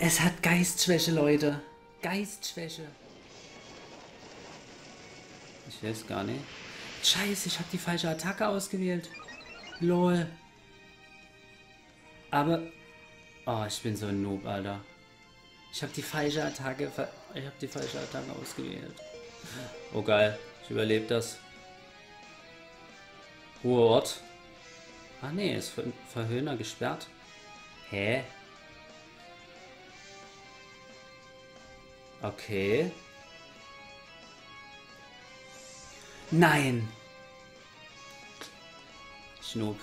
Es hat Geistschwäche, Leute. Geistschwäche. Ich weiß gar nicht. Scheiße, ich habe die falsche Attacke ausgewählt. Lol. Aber... Oh, ich bin so ein Noob, Alter. Ich habe die falsche Attacke... Ich habe die falsche Attacke ausgewählt. Oh geil. Ich überlebe das. Ruheort. Ach nee, ist für Verhöhner gesperrt. Hä? Okay. Nein! Schnupp.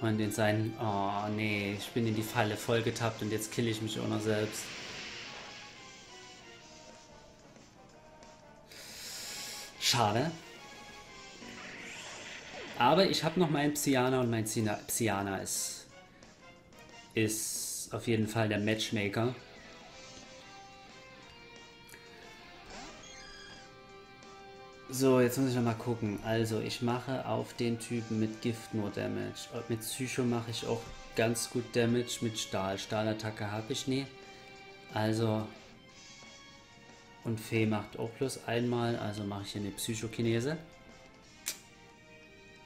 Und in seinen... Oh nee, ich bin in die Falle vollgetappt und jetzt kill ich mich auch noch selbst. Schade. Aber ich habe noch meinen Psyana und mein Psyana ist, ist auf jeden Fall der Matchmaker. So, jetzt muss ich noch mal gucken. Also, ich mache auf den Typen mit Gift nur Damage. Mit Psycho mache ich auch ganz gut Damage mit Stahl. Stahlattacke habe ich nie. Also, und Fee macht auch plus einmal. Also mache ich hier eine Psychokinese.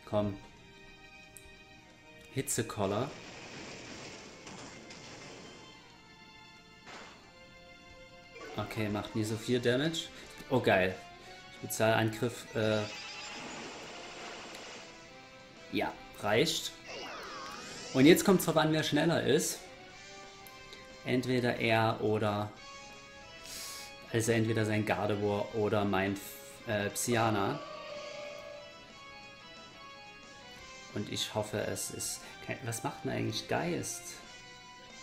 Komm. Hitzekoller. Okay, macht nie so viel Damage. Oh geil. Spezialangriff. Äh ja, reicht. Und jetzt kommt es drauf an, wer schneller ist. Entweder er oder... Also entweder sein Gardevoir oder mein äh, Psyana. Und ich hoffe, es ist... Was macht denn eigentlich Geist?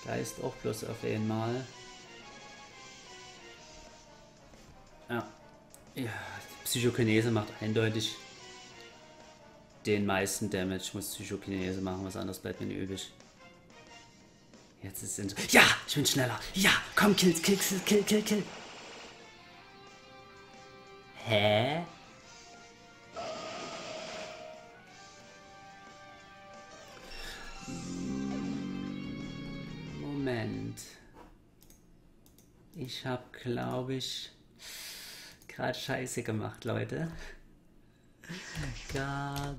Geist auch bloß auf einmal. Ja. Ja, Psychokinese macht eindeutig den meisten Damage. Muss Psychokinese machen, was anderes bleibt mir nicht übrig. Jetzt ist es... Ja, ich bin schneller. Ja, komm, kill, kill, kill, kill, kill, kill. Hä? Moment. Ich habe, glaube ich, gerade Scheiße gemacht, Leute. Gardevoir.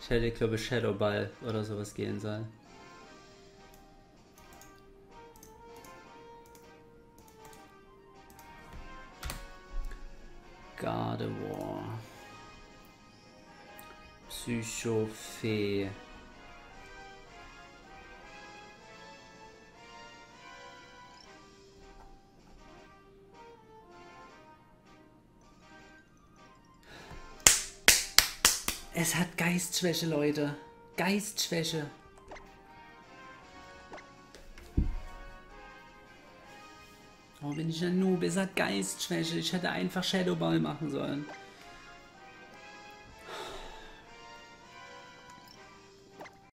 Ich hätte, glaube ich, Shadowball oder sowas gehen sollen. Gardevoir. Psychophee. Es hat Geistschwäche, Leute. Geistschwäche. Oh, bin ich ein Noob. Es hat Geistschwäche. Ich hätte einfach Shadowball machen sollen.